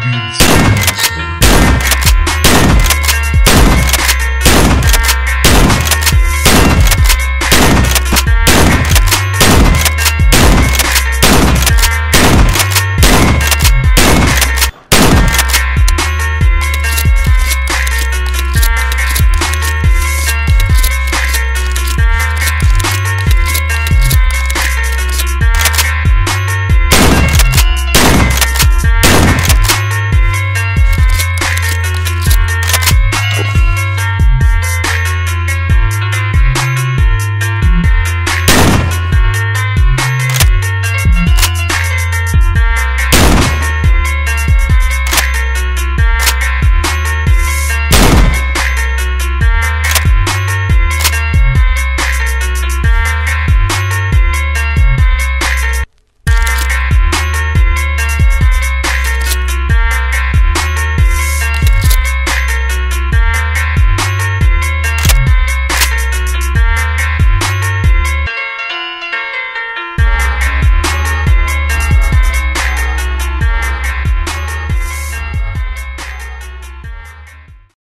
Beats.